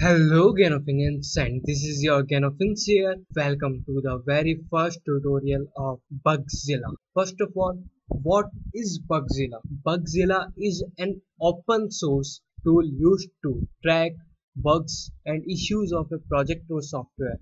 Hello Ganofinians and this is your Ganofins here. Welcome to the very first tutorial of Bugzilla. First of all, what is Bugzilla? Bugzilla is an open source tool used to track bugs and issues of a project or software.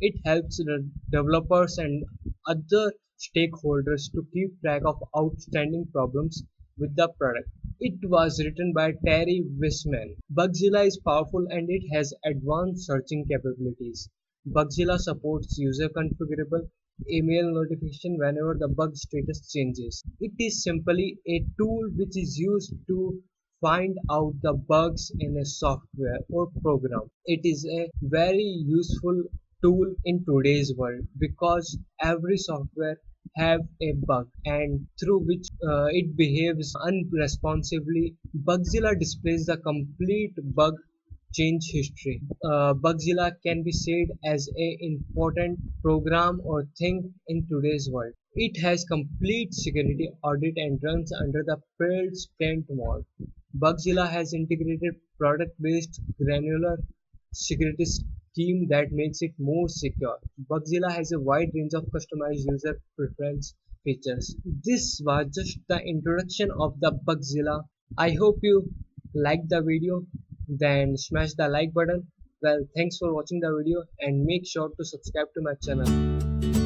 It helps the developers and other stakeholders to keep track of outstanding problems with the product. It was written by Terry Weissman. Bugzilla is powerful and it has advanced searching capabilities. Bugzilla supports user configurable email notification whenever the bug status changes. It is simply a tool which is used to find out the bugs in a software or program. It is a very useful tool in today's world because every software have a bug and through which uh, it behaves unresponsively. Bugzilla displays the complete bug change history. Uh, Bugzilla can be said as a important program or thing in today's world. It has complete security audit and runs under the Perl sprint mode. Bugzilla has integrated product-based granular security scheme that makes it more secure. Bugzilla has a wide range of customized user preference features. This was just the introduction of the Bugzilla. I hope you liked the video. Then smash the like button. Well, thanks for watching the video and make sure to subscribe to my channel.